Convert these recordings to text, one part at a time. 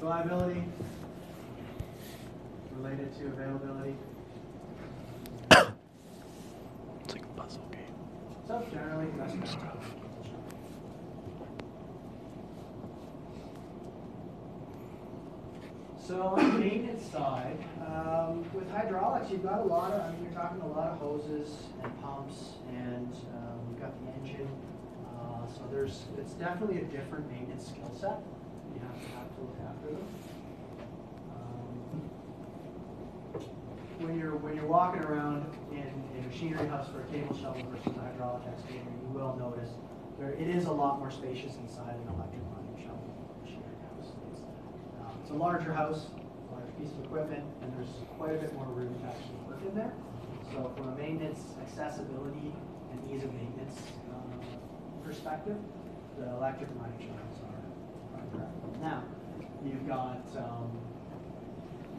Reliability, related to availability. It's like a puzzle game. So generally, that's Stuff. So on the maintenance side, um, with hydraulics, you've got a lot of, I mean, you're talking a lot of hoses and pumps and, um, you've got the engine. Uh, so there's, it's definitely a different maintenance skill set. You have to have to look after them. Um, When you're, when you're walking around in a machinery house for a cable shovel versus a hydraulic excavator, you will notice there, it is a lot more spacious inside an electric mining shovel machinery house. It's, um, It's a larger house, large piece of equipment, and there's quite a bit more room to actually work in there. So from a maintenance, accessibility, and ease of maintenance uh, perspective, the electric mining shovels are are. Now, you've got, um,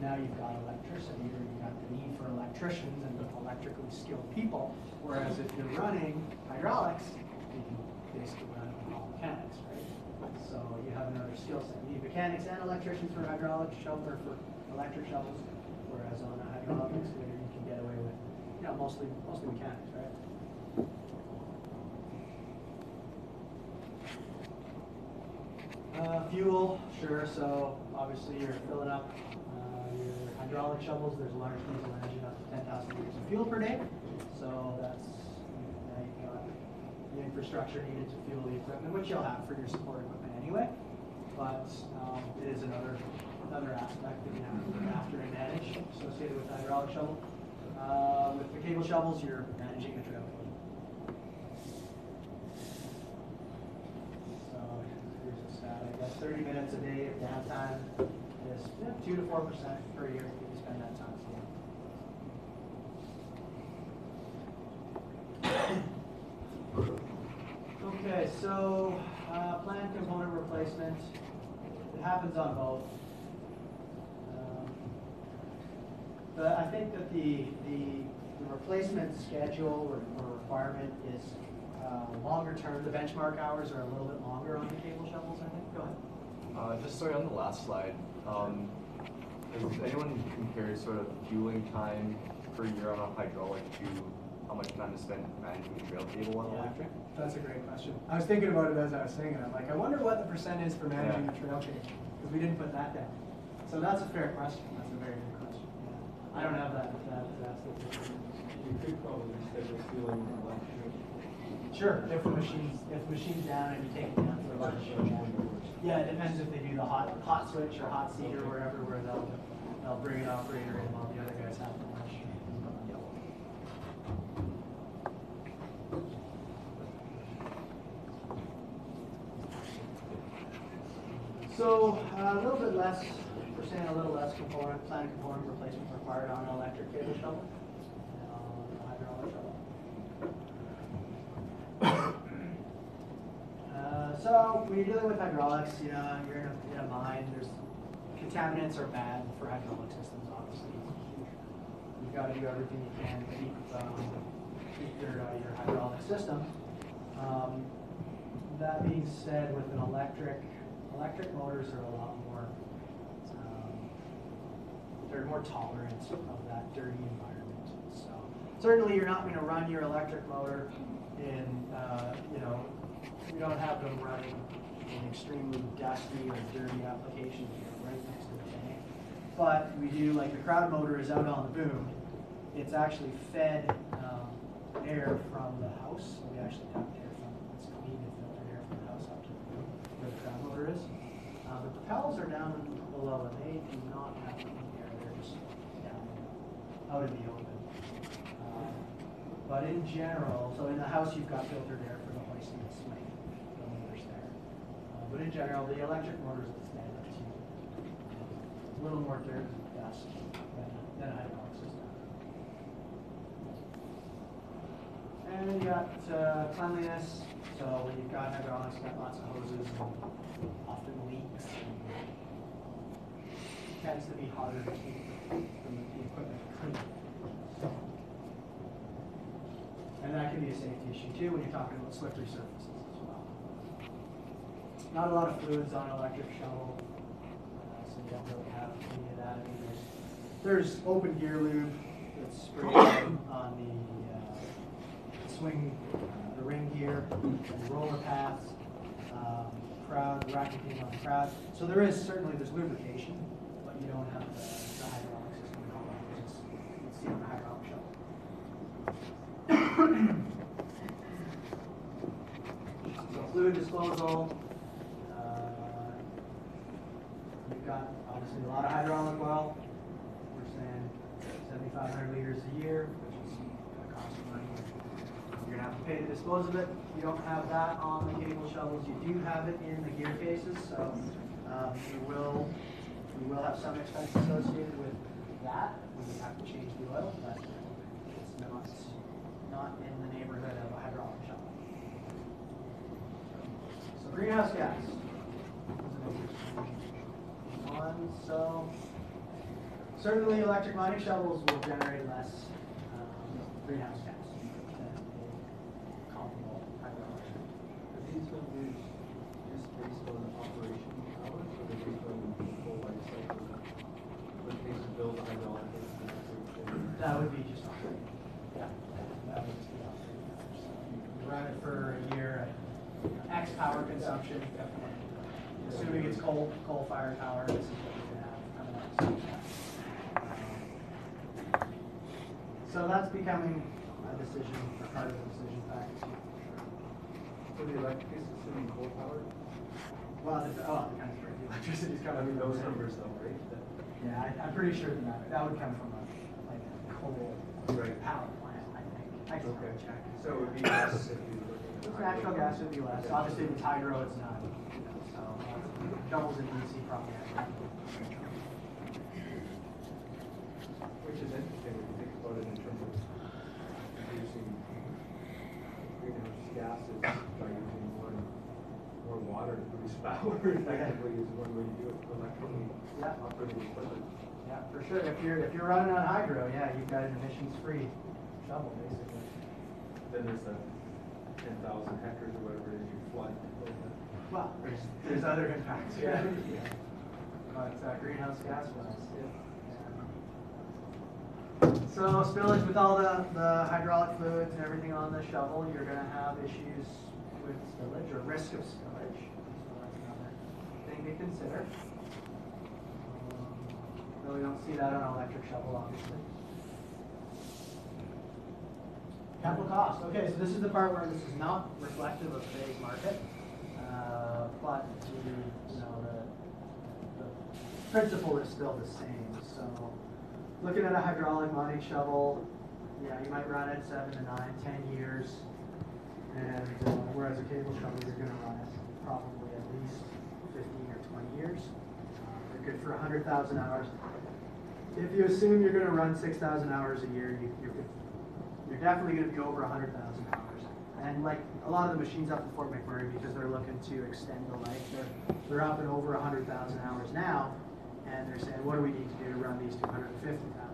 now you've got electricity, or you've got the need for electricians and electrically skilled people, whereas if you're running hydraulics, you can basically run all mechanics, right? So you have another skill set. You need mechanics and electricians for hydraulic shovel, for electric shovels, whereas on a hydraulic excavator, you can get away with, you know, mostly, mostly mechanics, right? Uh, fuel, sure, so obviously you're filling up, uh, your hydraulic shovels, there's a large diesel engine up to ten thousand liters of fuel per day. So that's, you've got the infrastructure needed to fuel the equipment, which you'll have for your support equipment anyway. But, um, it is another, another aspect that you have to look after and manage associated with hydraulic shovel. Uh, with the cable shovels, you're managing the trail code. So I guess thirty minutes a day of downtime is two to four percent per year if you spend that time. Okay, so, uh, planned component replacement, it happens on both. Um, But I think that the, the, the replacement schedule or, or requirement is, uh, longer term, the benchmark hours are a little bit longer on the cable shovels, I think, go ahead. Uh, just sorry, on the last slide, um, has anyone compared sort of fueling time per year on a hydraulic to how much time is spent managing the trail cable on Yeah, electric? that's a great question. I was thinking about it as I was saying it. I'm like, I wonder what the percent is for managing the trail cable, because we didn't put that down. So that's a fair question. That's a very good question. Yeah. I don't have that, that, that's the. You could probably schedule fueling electric. Sure, if the machine's, if machine's down and you take it down for lunch. Yeah, it depends if they do the hot, hot switch or hot seat or wherever, where they'll, they'll bring an operator in while the other guys have the lunch. So, uh, a little bit less, we're saying a little less component, planned component replacement required on an electric cable shovel. uh, hydraulic shovel. Uh, so when you're dealing with hydraulics, you know, you're in a, in a mine, there's, contaminants are bad for hydraulic systems, obviously. You've got to do everything you can to keep, um, keep out of your hydraulic system. Um, that being said, with an electric, electric motors are a lot more, um, they're more tolerant of that dirty environment. So certainly you're not going to run your electric motor in, uh, you know, we don't have them running in extremely dusty or dirty applications here right next to the tank. But we do, like the crowd motor is out on the boom. It's actually fed um, air from the house. So we actually duct air from, it's clean and filtered air from the house up to the boom where the crowd motor is. Uh, the propellers are down below and they do not have clean air. They're just down out in the open. Uh, But in general, so in the house, you've got filtered air the motors there. Uh, But in general, the electric motors are standard too. A little more dirt and dust than, than a hydraulic system. And then you got uh, cleanliness, so you've got hydraulics, you've got lots of hoses, and often leaks. and Tends to be harder to keep the equipment clean. And that can be a safety issue too when you're talking about slippery surfaces as well. Not a lot of fluids on electric shovel, uh, so you don't really have any of that. I mean, there's, there's open gear lube that's sprayed on the, uh, swing, uh, the ring gear, and roller paths, um, crowd, the racket being on the crowd. So there is certainly, there's lubrication, but you don't have the hydraulic system, at all, it's, it's the hydraulic shell. So disposal, uh, you've got obviously a lot of hydraulic oil. We're saying seventy-five hundred liters a year, which is gonna cost you money. You're gonna have to pay to dispose of it. You don't have that on the cable shovels. You do have it in the gear cases, so, um, you will, you will have some expense associated with that. We have to change the oil, but it's not in the neighborhood of a hydraulic shovel. So greenhouse gas. One, so certainly electric mining shovels will generate less um, greenhouse gas than a comparable hydraulic. Are these numbers just based on operation hours, or are they based on the full life cycle? What it takes to build a hydraulic? That would be just operating. Yeah, that would be operating. So You run it for a year at X power consumption. Assuming it's coal, coal fired power, this is what have out. Um, so that's becoming a decision, or part of the decision package. So the electric is assuming coal power. Well, the, oh, the kind of the electricity's I coming. mean, those numbers though, right? That- Yeah, I, I'm pretty sure that, that would come from a, like a coal Right. power plant, I think. I can Okay, check. so it would be less if you were looking Natural gas would be less, obviously with hydro, it's not, you know, so, uh, doubles in DC probably. Which is interesting when you think about it in terms of reducing greenhouse gases by using more, more water to produce power effectively is one way to do it electrically Yeah. operating equipment. Yeah, for sure, if you're, if you're running on hydro, yeah, you've got an emissions-free shovel, basically. Then there's the ten thousand hectares or whatever it is you flood. Well, there's, there's other impacts, yeah. But uh, greenhouse gas wise. So spillage with all the, the hydraulic fluids and everything on the shovel, you're gonna have issues with spillage or risk of spillage. So that's another thing to consider. Um, we don't see that on an electric shovel, obviously. Capital cost, okay, so this is the part where this is not reflective of today's market. Uh, but the, you know, the, the principle is still the same, so looking at a hydraulic mining shovel, yeah, you might run it seven to nine, ten years. And uh, whereas a cable shovel, you're gonna run it probably at least fifteen or twenty years. Uh, They're good for a hundred thousand hours. If you assume you're gonna run six thousand hours a year, you, you're, good- you're definitely going to be over $100,000. And like a lot of the machines up in Fort McMurray, because they're looking to extend the life, they're, they're up in over 100,000 hours now, and they're saying, what do we need to do to run these 250,000?